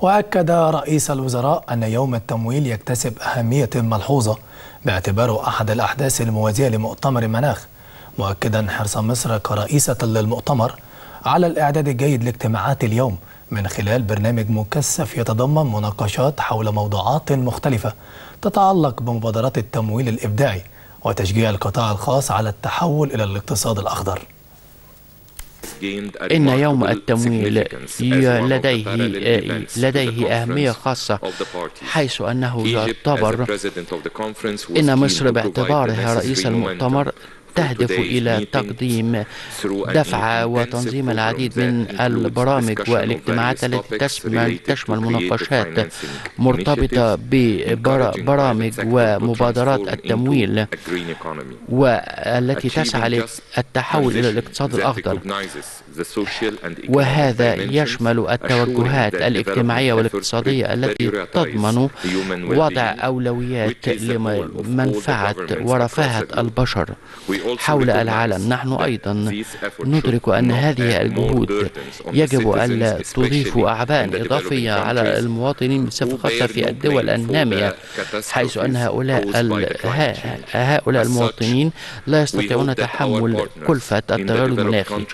وأكد رئيس الوزراء أن يوم التمويل يكتسب أهمية ملحوظة باعتباره أحد الأحداث الموازية لمؤتمر مناخ مؤكدا حرص مصر كرئيسة للمؤتمر على الإعداد الجيد لاجتماعات اليوم من خلال برنامج مكثف يتضمن مناقشات حول موضوعات مختلفة تتعلق بمبادرات التمويل الإبداعي وتشجيع القطاع الخاص على التحول إلى الاقتصاد الأخضر. إن يوم التمويل لديه لديه أهمية خاصة حيث أنه يعتبر إن مصر باعتبارها رئيس المؤتمر تهدف إلى تقديم دفعة وتنظيم العديد من البرامج والاجتماعات التي تشمل تشمل مناقشات مرتبطة ببرامج ومبادرات التمويل والتي تسعى للتحول إلى الاقتصاد الأخضر وهذا يشمل التوجهات الاجتماعية والاقتصادية التي تضمن وضع أولويات لمنفعة ورفاهة البشر. حول العالم. نحن أيضا ندرك أن هذه الجهود يجب ألا تضيف أعباء إضافية على المواطنين خاصة في الدول النامية حيث أن هؤلاء هؤلاء المواطنين لا يستطيعون تحمل كلفة التغير المناخي.